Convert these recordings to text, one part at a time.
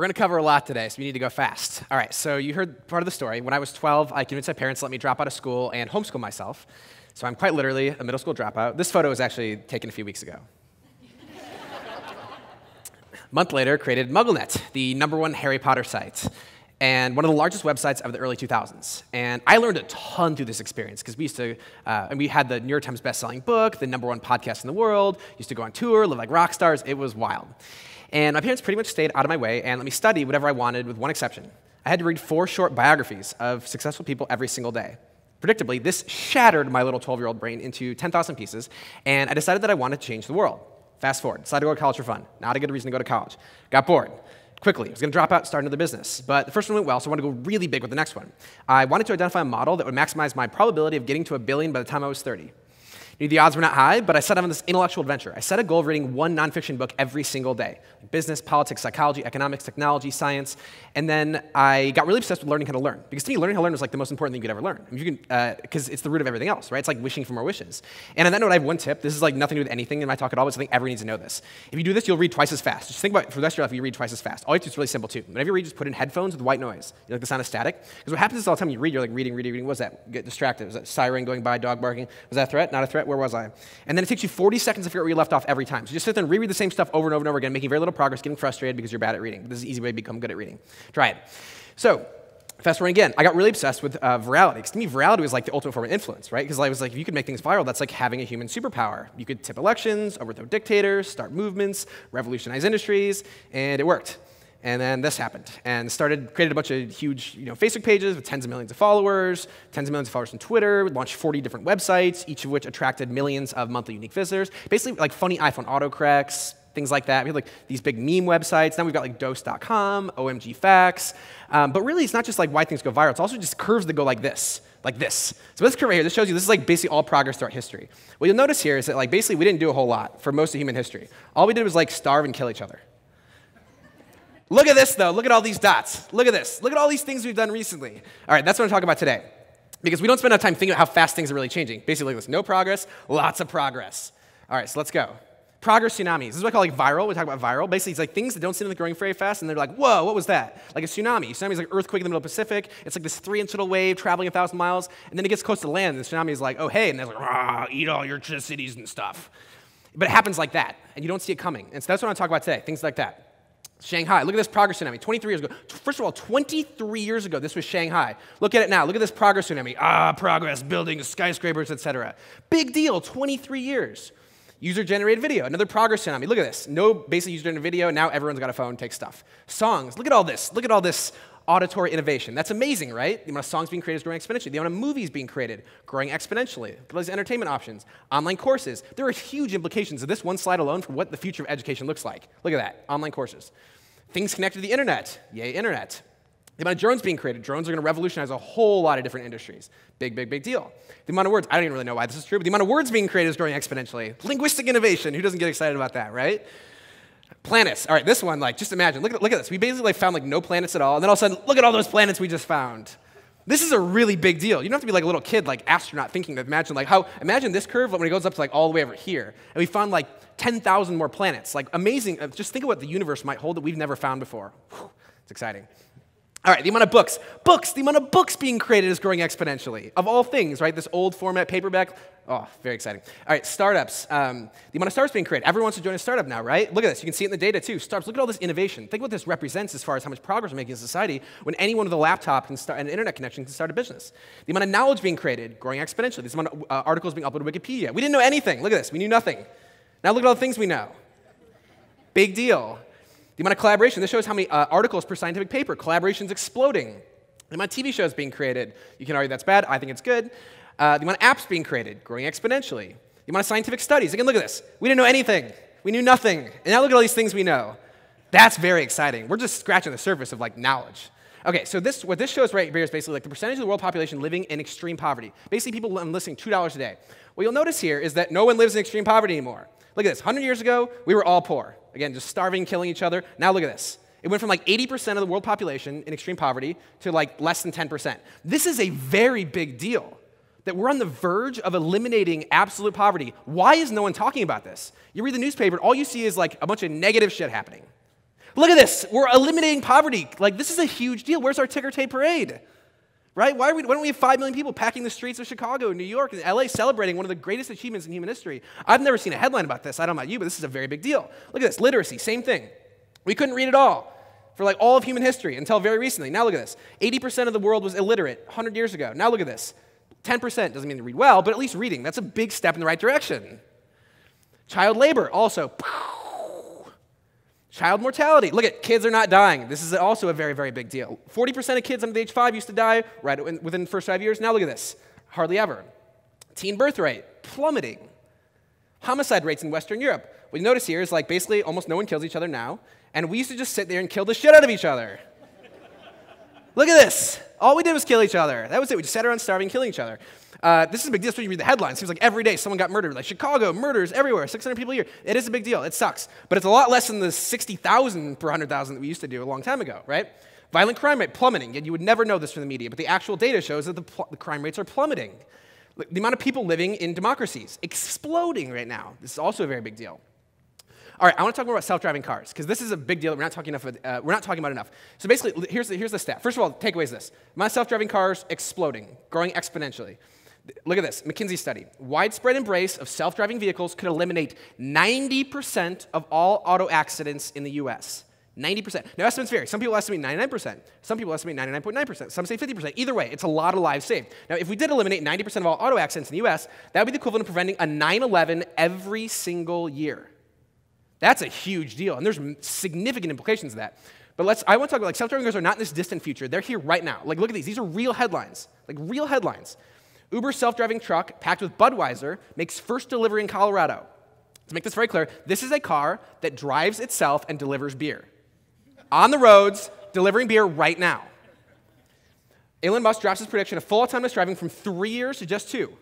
We're going to cover a lot today, so we need to go fast. All right, so you heard part of the story. When I was 12, I convinced my parents to let me drop out of school and homeschool myself. So I'm quite literally a middle school dropout. This photo was actually taken a few weeks ago. a month later, created MuggleNet, the number one Harry Potter site and one of the largest websites of the early 2000s. And I learned a ton through this experience because we used to, uh, and we had the New York Times best-selling book, the number one podcast in the world, used to go on tour, live like rock stars. It was wild. And my parents pretty much stayed out of my way and let me study whatever I wanted with one exception. I had to read four short biographies of successful people every single day. Predictably, this shattered my little 12 year old brain into 10,000 pieces, and I decided that I wanted to change the world. Fast forward, decided to go to college for fun. Not a good reason to go to college. Got bored quickly. I was going to drop out, and start another business. But the first one went well, so I wanted to go really big with the next one. I wanted to identify a model that would maximize my probability of getting to a billion by the time I was 30 the odds were not high, but I set out on this intellectual adventure. I set a goal of reading one nonfiction book every single day business, politics, psychology, economics, technology, science. And then I got really obsessed with learning how to learn. Because to me, learning how to learn was like the most important thing you could ever learn. Because uh, it's the root of everything else, right? It's like wishing for more wishes. And on that note, I have one tip. This is like nothing to do with anything in my talk at all, but I think everyone needs to know this. If you do this, you'll read twice as fast. Just think about it, for the rest of your life, you read twice as fast. All you do is really simple too. Whenever you read, just put in headphones with white noise. You like the sound of static? Because what happens is all the time you read, you're like reading, reading, reading. What was that? Get distracted. Was that siren going by, dog barking? Was that a threat? Not a threat? Where was I? And then it takes you 40 seconds to figure out where you left off every time. So just sit there and reread the same stuff over and over and over again, making very little progress, getting frustrated because you're bad at reading. This is an easy way to become good at reading. Try it. So, fast forward again, I got really obsessed with uh, virality. Because to me, virality was like the ultimate form of influence, right? Because I was like, if you could make things viral, that's like having a human superpower. You could tip elections, overthrow dictators, start movements, revolutionize industries, and it worked. And then this happened, and started created a bunch of huge, you know, Facebook pages with tens of millions of followers, tens of millions of followers on Twitter. Launched 40 different websites, each of which attracted millions of monthly unique visitors. Basically, like funny iPhone autocorrects, things like that. We have like these big meme websites. Now we've got like Dose.com, OMG Facts. Um, but really, it's not just like why things go viral. It's also just curves that go like this, like this. So this curve right here, this shows you this is like basically all progress throughout history. What you'll notice here is that like basically we didn't do a whole lot for most of human history. All we did was like starve and kill each other. Look at this, though. Look at all these dots. Look at this. Look at all these things we've done recently. All right, that's what I'm talking about today. Because we don't spend enough time thinking about how fast things are really changing. Basically, like this no progress, lots of progress. All right, so let's go. Progress tsunamis. This is what I call like viral. We talk about viral. Basically, it's like things that don't seem to be growing very fast, and they're like, whoa, what was that? Like a tsunami. Tsunami is like earthquake in the middle of the Pacific. It's like this three-inch little wave traveling a thousand miles, and then it gets close to land, and the tsunami is like, oh, hey, and they're like, eat all your cities and stuff. But it happens like that, and you don't see it coming. And so that's what I want to talk about today, things like that. Shanghai. Look at this progress tsunami. 23 years ago. First of all, 23 years ago, this was Shanghai. Look at it now. Look at this progress tsunami. Ah, progress, buildings, skyscrapers, etc. Big deal. 23 years. User-generated video. Another progress tsunami. Look at this. No basic user-generated video. Now everyone's got a phone. Take stuff. Songs. Look at all this. Look at all this auditory innovation. That's amazing, right? The amount of songs being created is growing exponentially. The amount of movies being created, growing exponentially. Those entertainment options, online courses. There are huge implications of this one slide alone for what the future of education looks like. Look at that, online courses. Things connected to the internet. Yay, internet. The amount of drones being created. Drones are going to revolutionize a whole lot of different industries. Big, big, big deal. The amount of words, I don't even really know why this is true, but the amount of words being created is growing exponentially. Linguistic innovation, who doesn't get excited about that, right? Planets. All right, this one, like, just imagine. Look at, look at this. We basically like, found like no planets at all, and then all of a sudden, look at all those planets we just found. This is a really big deal. You don't have to be like a little kid, like astronaut, thinking that imagine like how imagine this curve when it goes up to like all the way over here, and we found like 10,000 more planets. Like amazing. Uh, just think of what the universe might hold that we've never found before. Whew, it's exciting. All right, the amount of books. Books, the amount of books being created is growing exponentially. Of all things, right? This old format paperback. Oh, very exciting. All right, startups. Um, the amount of startups being created. Everyone wants to join a startup now, right? Look at this. You can see it in the data too. Startups, look at all this innovation. Think what this represents as far as how much progress we're making in society when anyone with a laptop can start, and an internet connection can start a business. The amount of knowledge being created, growing exponentially. The amount of uh, articles being uploaded to Wikipedia. We didn't know anything. Look at this. We knew nothing. Now look at all the things we know. Big deal. The amount of collaboration. This shows how many uh, articles per scientific paper. Collaboration's exploding. The amount of TV shows being created. You can argue that's bad. I think it's good. Uh, the amount of apps being created, growing exponentially. The amount of scientific studies. Again, look at this. We didn't know anything. We knew nothing. And now look at all these things we know. That's very exciting. We're just scratching the surface of like knowledge. Okay, so this what this shows right here is basically like the percentage of the world population living in extreme poverty. Basically, people enlisting two dollars a day. What you'll notice here is that no one lives in extreme poverty anymore. Look at this. 100 years ago, we were all poor. Again, just starving, killing each other. Now look at this. It went from like 80% of the world population in extreme poverty to like less than 10%. This is a very big deal that we're on the verge of eliminating absolute poverty. Why is no one talking about this? You read the newspaper, all you see is like a bunch of negative shit happening. Look at this. We're eliminating poverty. Like, this is a huge deal. Where's our ticker tape parade? Right? Why, we, why, don't we have 5 million people packing the streets of Chicago, and New York, and LA celebrating one of the greatest achievements in human history? I've never seen a headline about this. I don't know about you, but this is a very big deal. Look at this literacy, same thing. We couldn't read at all for like all of human history until very recently. Now look at this 80% of the world was illiterate 100 years ago. Now look at this 10% doesn't mean to read well, but at least reading. That's a big step in the right direction. Child labor, also. Child mortality. Look at kids are not dying. This is also a very, very big deal. 40% of kids under the age five used to die right within the first five years. Now look at this. Hardly ever. Teen birth rate plummeting. Homicide rates in Western Europe. What you notice here is like basically almost no one kills each other now. And we used to just sit there and kill the shit out of each other. look at this. All we did was kill each other. That was it. We just sat around starving, killing each other. Uh, this is a big deal when you read the headlines. Seems like every day someone got murdered. Like Chicago, murders everywhere, 600 people a year. It is a big deal. It sucks. But it's a lot less than the 60,000 per 100,000 that we used to do a long time ago, right? Violent crime rate plummeting. Yet you would never know this from the media, but the actual data shows that the, the crime rates are plummeting. The amount of people living in democracies exploding right now. This is also a very big deal. All right, I want to talk more about self-driving cars because this is a big deal. We're not talking enough. Uh, we're not talking about enough. So basically, here's the, here's the stat. First of all, takeaway is this: my self-driving cars exploding, growing exponentially. Look at this McKinsey study. Widespread embrace of self driving vehicles could eliminate 90% of all auto accidents in the US. 90%. Now, estimates vary. Some people estimate 99%. Some people estimate 99.9%. Some say 50%. Either way, it's a lot of lives saved. Now, if we did eliminate 90% of all auto accidents in the US, that would be the equivalent of preventing a 9 11 every single year. That's a huge deal, and there's significant implications of that. But let's, I want to talk about like self-driving cars are not in this distant future. They're here right now. Like, look at these. These are real headlines. Like, real headlines. Uber self driving truck packed with Budweiser makes first delivery in Colorado. To make this very clear, this is a car that drives itself and delivers beer. On the roads, delivering beer right now. Elon Musk drops his prediction of full autonomous driving from three years to just two.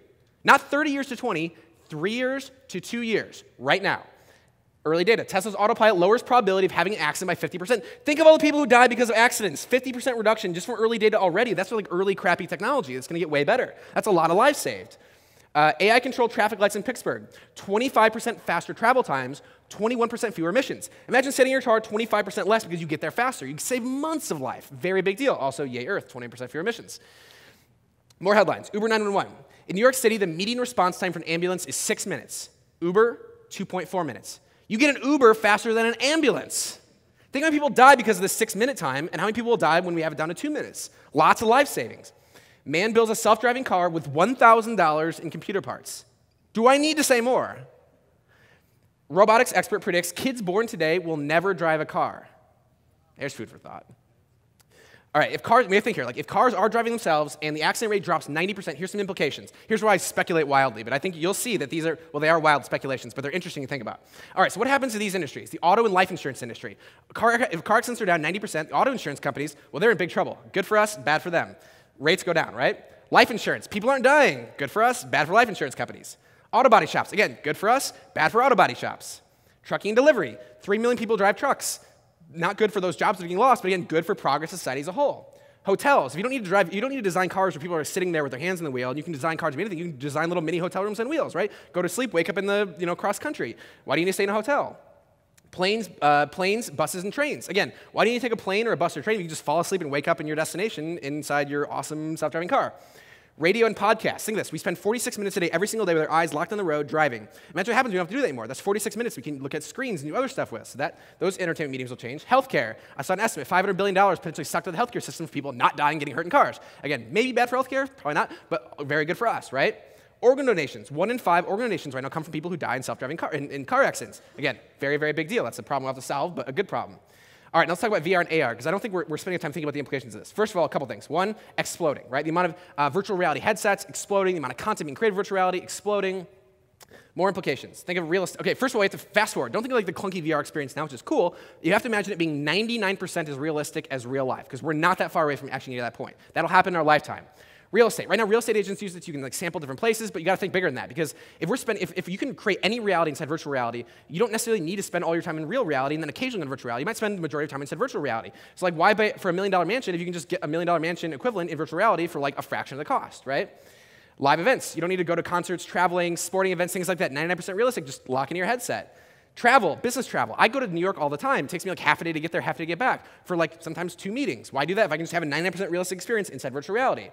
Not 30 years to 20, three years to two years, right now. Early data Tesla's autopilot lowers probability of having an accident by 50%. Think of all the people who die because of accidents. 50% reduction just from early data already. That's like early crappy technology. It's going to get way better. That's a lot of lives saved. Uh, AI controlled traffic lights in Pittsburgh. 25% faster travel times, 21% fewer emissions. Imagine setting your car 25% less because you get there faster. You save months of life. Very big deal. Also, yay, Earth, 20% fewer emissions. More headlines Uber 911. In New York City, the median response time for an ambulance is six minutes. Uber, 2.4 minutes. You get an Uber faster than an ambulance. Think how many people die because of the six minute time, and how many people will die when we have it down to two minutes. Lots of life savings. Man builds a self driving car with $1,000 in computer parts. Do I need to say more? Robotics expert predicts kids born today will never drive a car. There's food for thought. All right, if cars, we have to think here, like if cars are driving themselves and the accident rate drops 90%, here's some implications. Here's where I speculate wildly, but I think you'll see that these are, well, they are wild speculations, but they're interesting to think about. All right, so what happens to these industries? The auto and life insurance industry. Car, if car accidents are down 90%, auto insurance companies, well, they're in big trouble. Good for us, bad for them. Rates go down, right? Life insurance, people aren't dying. Good for us, bad for life insurance companies. Auto body shops, again, good for us, bad for auto body shops. Trucking and delivery, 3 million people drive trucks. Not good for those jobs that are getting lost, but again, good for progress society as a whole. Hotels, if you don't need to drive, you don't need to design cars where people are sitting there with their hands on the wheel, and you can design cars of anything. You can design little mini hotel rooms on wheels, right? Go to sleep, wake up in the, you know, cross country. Why do you need to stay in a hotel? Planes, uh, planes, buses, and trains. Again, why do you need to take a plane or a bus or train you can just fall asleep and wake up in your destination inside your awesome self-driving car? Radio and podcasts. Think of this. We spend 46 minutes a day, every single day, with our eyes locked on the road driving. Imagine what happens We don't have to do that anymore. That's 46 minutes we can look at screens and do other stuff with. So that those entertainment mediums will change. Healthcare. I saw an estimate: 500 billion dollars potentially sucked to the healthcare system of people not dying, getting hurt in cars. Again, maybe bad for healthcare, probably not, but very good for us, right? Organ donations. One in five organ donations right now come from people who die in self-driving car in, in car accidents. Again, very very big deal. That's a problem we'll have to solve, but a good problem. All right, let's talk about VR and AR, because I don't think we're, we're, spending time thinking about the implications of this. First of all, a couple things. One, exploding, right? The amount of uh, virtual reality headsets exploding, the amount of content being created virtual reality exploding. More implications. Think of a realistic. Okay, first of all, you have to fast forward. Don't think of like the clunky VR experience now, which is cool. You have to imagine it being 99% as realistic as real life, because we're not that far away from actually getting to that point. That'll happen in our lifetime. Real estate. Right now, real estate agents use it. You can like sample different places, but you got to think bigger than that because if we're spending, if, if you can create any reality inside virtual reality, you don't necessarily need to spend all your time in real reality and then occasionally in virtual reality. You might spend the majority of time inside virtual reality. So like, why buy for a million dollar mansion if you can just get a million dollar mansion equivalent in virtual reality for like a fraction of the cost, right? Live events. You don't need to go to concerts, traveling, sporting events, things like that. 99% realistic. Just lock in your headset. Travel, business travel. I go to New York all the time. It takes me like half a day to get there, half a day to get back for like sometimes two meetings. Why do that if I can just have a 99% realistic experience inside virtual reality?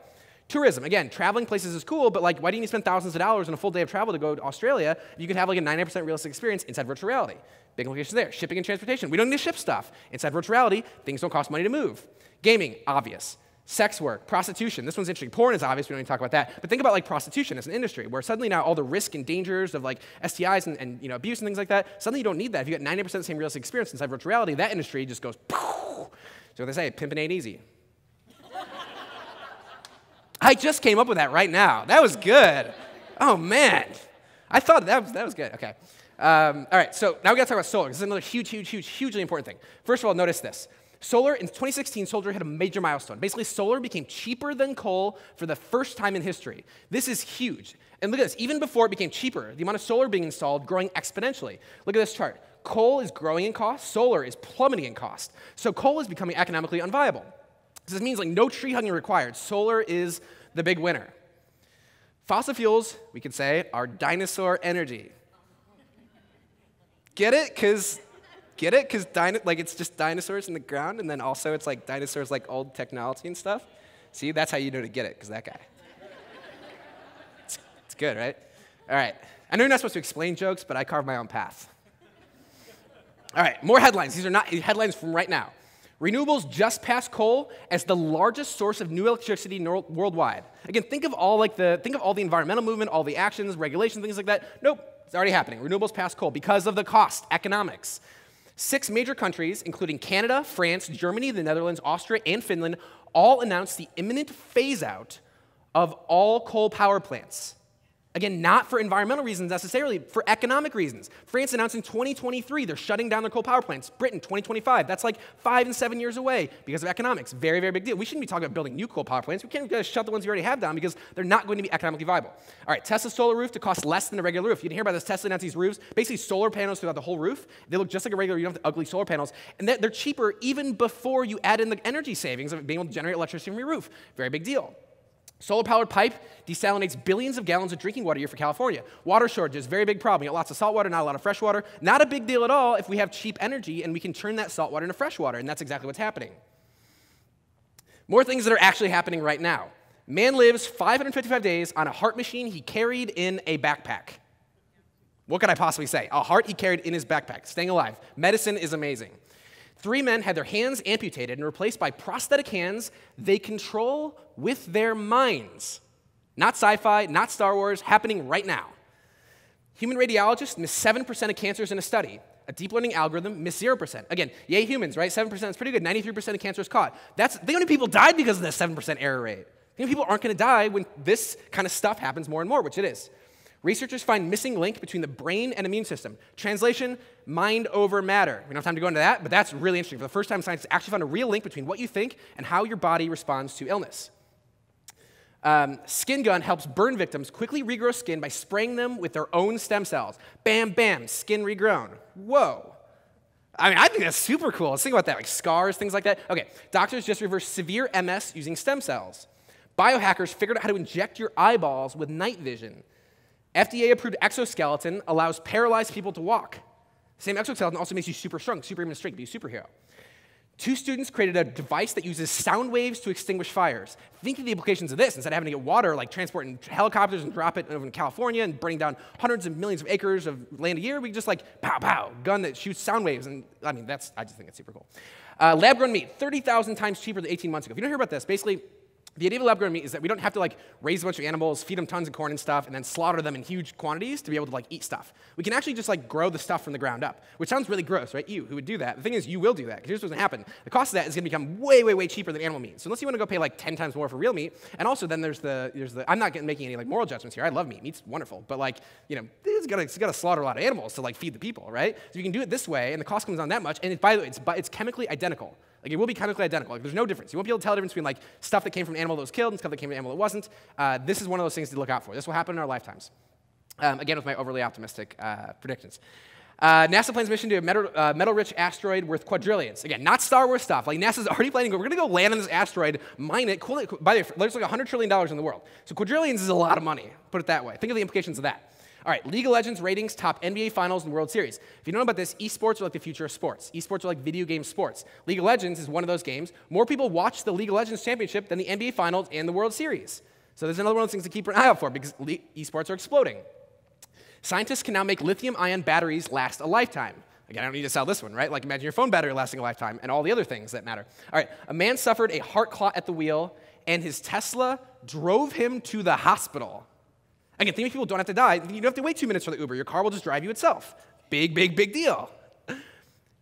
Tourism, again, traveling places is cool, but like, why do you need to spend thousands of dollars on a full day of travel to go to Australia you can have like a 99% realistic experience inside virtual reality? Big implications there. Shipping and transportation. We don't need to ship stuff. Inside virtual reality, things don't cost money to move. Gaming, obvious. Sex work, prostitution. This one's interesting. Porn is obvious. We don't to talk about that. But think about like prostitution as an industry, where suddenly now all the risk and dangers of like STIs and, and you know abuse and things like that. Suddenly you don't need that. If you get 90% the same realistic experience inside virtual reality, that industry just goes. Poof. So they say, pimping ain't easy. I just came up with that right now. That was good. Oh man, I thought that was that was good. Okay. Um, all right. So now we got to talk about solar. This is another huge, huge, huge, hugely important thing. First of all, notice this. Solar, in 2016, solar hit a major milestone. Basically, solar became cheaper than coal for the first time in history. This is huge. And look at this, even before it became cheaper, the amount of solar being installed growing exponentially. Look at this chart. Coal is growing in cost, solar is plummeting in cost. So coal is becoming economically unviable. This means like no tree hugging required. Solar is the big winner. Fossil fuels, we could say, are dinosaur energy. Get it? Because Get it? Because dino- like it's just dinosaurs in the ground, and then also it's like dinosaurs like old technology and stuff. See, that's how you know to get it, because that guy. it's, it's good, right? All right. I know you're not supposed to explain jokes, but I carve my own path. All right, more headlines. These are not headlines from right now. Renewables just passed coal as the largest source of new electricity worldwide. Again, think of all like the think of all the environmental movement, all the actions, regulations, things like that. Nope, it's already happening. Renewables passed coal because of the cost, economics. Six major countries, including Canada, France, Germany, the Netherlands, Austria, and Finland, all announced the imminent phase out of all coal power plants. Again, not for environmental reasons necessarily, for economic reasons. France announced in 2023 they're shutting down their coal power plants. Britain, 2025. That's like five and seven years away because of economics. Very, very big deal. We shouldn't be talking about building new coal power plants. We can't shut the ones we already have down because they're not going to be economically viable. All right, Tesla solar roof to cost less than a regular roof. You didn't hear about this. Tesla announced these roofs, basically solar panels throughout the whole roof. They look just like a regular, you don't have the ugly solar panels. And they're cheaper even before you add in the energy savings of being able to generate electricity from your roof. Very big deal. Solar powered pipe desalinates billions of gallons of drinking water a year for California. Water shortages, very big problem. You got lots of salt water, not a lot of fresh water. Not a big deal at all if we have cheap energy and we can turn that salt water into fresh water, and that's exactly what's happening. More things that are actually happening right now. Man lives 555 days on a heart machine he carried in a backpack. What could I possibly say? A heart he carried in his backpack, staying alive. Medicine is amazing. Three men had their hands amputated and replaced by prosthetic hands they control with their minds. Not sci fi, not Star Wars, happening right now. Human radiologists miss 7% of cancers in a study. A deep learning algorithm missed 0%. Again, yay humans, right? 7% is pretty good. 93% of cancer is caught. That's, the only people died because of the 7% error rate. The only people aren't going to die when this kind of stuff happens more and more, which it is. Researchers find missing link between the brain and immune system. Translation, mind over matter. We don't have time to go into that, but that's really interesting. For the first time, scientists actually found a real link between what you think and how your body responds to illness. Um, skin gun helps burn victims quickly regrow skin by spraying them with their own stem cells. Bam, bam, skin regrown. Whoa. I mean, I think that's super cool. Let's think about that, like scars, things like that. Okay, doctors just reversed severe MS using stem cells. Biohackers figured out how to inject your eyeballs with night vision. FDA approved exoskeleton allows paralyzed people to walk. Same exoskeleton also makes you super strong, superhuman strength, be a superhero. Two students created a device that uses sound waves to extinguish fires. Think of the implications of this. Instead of having to get water, like transporting helicopters and drop it over in California and burning down hundreds of millions of acres of land a year, we just like pow pow, gun that shoots sound waves. And I mean, that's I just think it's super cool. Uh, lab grown meat, 30,000 times cheaper than 18 months ago. If you don't hear about this, basically the idea of lab grown meat is that we don't have to like raise a bunch of animals, feed them tons of corn and stuff, and then slaughter them in huge quantities to be able to like eat stuff. We can actually just like grow the stuff from the ground up, which sounds really gross, right? You who would do that. The thing is, you will do that because here's what's gonna happen. The cost of that is gonna become way, way, way cheaper than animal meat. So unless you want to go pay like 10 times more for real meat, and also then there's the there's the I'm not getting, making any like moral judgments here. I love meat. Meat's wonderful, but like you know, it's gotta it's gotta slaughter a lot of animals to like feed the people, right? So you can do it this way, and the cost comes down that much. And it, by the way, it's it's chemically identical. Like it will be chemically identical. Like there's no difference. You won't be able to tell the difference between like stuff that came from an animal that was killed and stuff that came from an animal that wasn't. Uh, this is one of those things to look out for. This will happen in our lifetimes. Um, again, with my overly optimistic uh, predictions. Uh, NASA plans mission to a metal, uh, metal-rich asteroid worth quadrillions. Again, not Star Wars stuff. Like NASA's already planning. We're going to go land on this asteroid, mine it, cool it. By the way, there's like 100 trillion dollars in the world. So quadrillions is a lot of money. Put it that way. Think of the implications of that. All right, League of Legends ratings top NBA Finals and World Series. If you don't know about this, esports are like the future of sports. Esports are like video game sports. League of Legends is one of those games. More people watch the League of Legends championship than the NBA Finals and the World Series. So there's another one of those things to keep an eye out for because esports are exploding. Scientists can now make lithium ion batteries last a lifetime. Again, I don't need to sell this one, right? Like imagine your phone battery lasting a lifetime and all the other things that matter. All right, a man suffered a heart clot at the wheel and his Tesla drove him to the hospital. Again, think of people don't have to die. You don't have to wait two minutes for the Uber. Your car will just drive you itself. Big, big, big deal.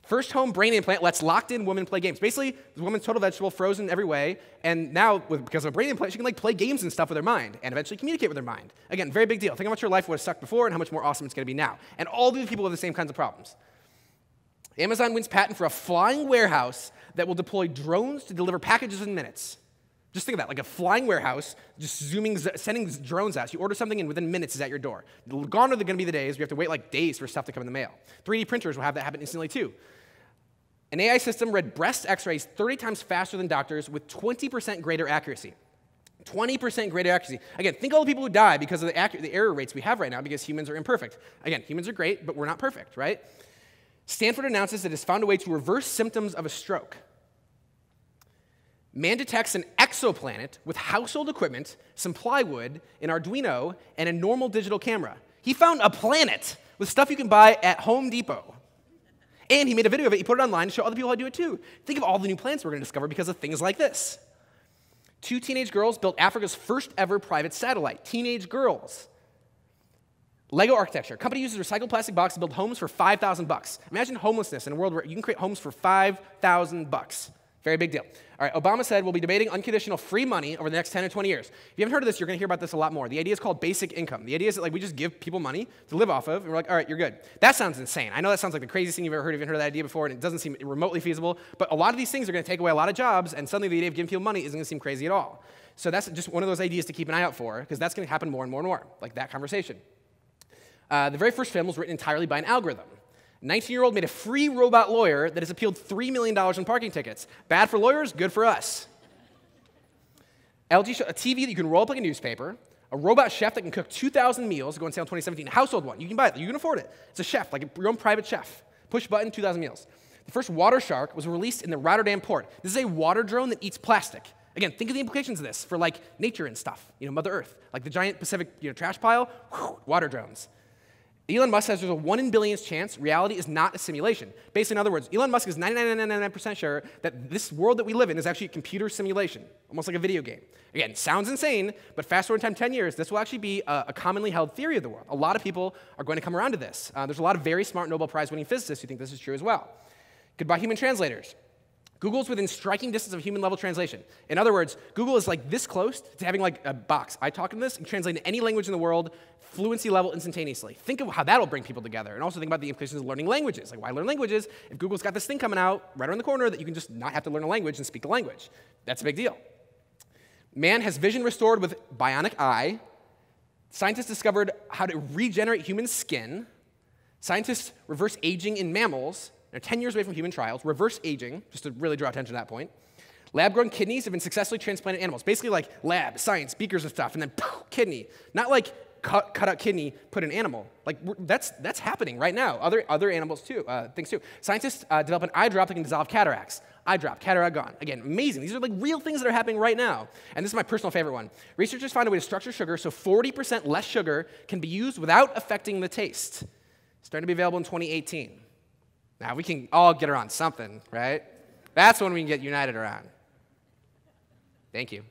First home brain implant lets locked in women play games. Basically, the woman's total vegetable, frozen every way, and now, with, because of a brain implant, she can like play games and stuff with her mind and eventually communicate with her mind. Again, very big deal. Think much her life would have sucked before and how much more awesome it's going to be now. And all these people have the same kinds of problems. Amazon wins patent for a flying warehouse that will deploy drones to deliver packages in minutes. Just think of that, like a flying warehouse, just zooming, sending drones out. You order something, and within minutes, it's at your door. Gone are going to be the days we have to wait like days for stuff to come in the mail. 3D printers will have that happen instantly too. An AI system read breast x-rays 30 times faster than doctors with 20% greater accuracy. 20% greater accuracy. Again, think all the people who die because of the, the error rates we have right now because humans are imperfect. Again, humans are great, but we're not perfect, right? Stanford announces it has found a way to reverse symptoms of a stroke. Man detects an exoplanet with household equipment, some plywood, an Arduino, and a normal digital camera. He found a planet with stuff you can buy at Home Depot. And he made a video of it, he put it online to show other people how to do it too. Think of all the new planets we're going to discover because of things like this. Two teenage girls built Africa's first ever private satellite. Teenage girls. Lego architecture. Company uses recycled plastic boxes to build homes for 5,000 bucks. Imagine homelessness in a world where you can create homes for 5,000 bucks. Very big deal. All right, Obama said we'll be debating unconditional free money over the next 10 or 20 years. If you haven't heard of this, you're going to hear about this a lot more. The idea is called basic income. The idea is that like we just give people money to live off of, and we're like, all right, you're good. That sounds insane. I know that sounds like the craziest thing you've ever heard. If you haven't heard that idea before, and it doesn't seem remotely feasible. But a lot of these things are going to take away a lot of jobs, and suddenly the idea of giving people money isn't going to seem crazy at all. So that's just one of those ideas to keep an eye out for, because that's going to happen more and more and more, like that conversation. Uh, the very first film was written entirely by an algorithm. 19 year old made a free robot lawyer that has appealed $3 million in parking tickets. Bad for lawyers, good for us. LG, a TV that you can roll up like a newspaper, a robot chef that can cook 2,000 meals, go on sale in 2017, a household one. You can buy it, you can afford it. It's a chef, like your own private chef. Push button, 2,000 meals. The first water shark was released in the Rotterdam port. This is a water drone that eats plastic. Again, think of the implications of this for like nature and stuff, you know, Mother Earth. Like the giant Pacific you know, trash pile, whew, water drones. Elon Musk says there's a 1 in billions chance reality is not a simulation. Basically, in other words, Elon Musk is 99.99% sure that this world that we live in is actually a computer simulation, almost like a video game. Again, sounds insane, but fast forward in time 10 years, this will actually be a, a, commonly held theory of the world. A lot of people are going to come around to this. Uh, there's a lot of very smart Nobel Prize winning physicists who think this is true as well. Goodbye, human translators. Google's within striking distance of human level translation. In other words, Google is like this close to having like a box. I talk in this and translate to any language in the world, fluency level instantaneously. Think of how that'll bring people together. And also think about the implications of learning languages. Like why learn languages if Google's got this thing coming out right around the corner that you can just not have to learn a language and speak a language? That's a big deal. Man has vision restored with bionic eye. Scientists discovered how to regenerate human skin. Scientists reverse aging in mammals. They're 10 years away from human trials, reverse aging, just to really draw attention to that point. Lab grown kidneys have been successfully transplanted in animals. Basically, like lab, science, beakers of stuff, and then poof, kidney. Not like cut, cut out kidney, put an animal. Like that's, that's happening right now. Other, other animals too, uh, things too. Scientists uh, develop an eye drop that can dissolve cataracts. Eye drop, cataract gone. Again, amazing. These are like real things that are happening right now. And this is my personal favorite one. Researchers found a way to structure sugar so 40% less sugar can be used without affecting the taste. Starting to be available in 2018. Now, we can all get around something, right? That's when we can get united around. Thank you.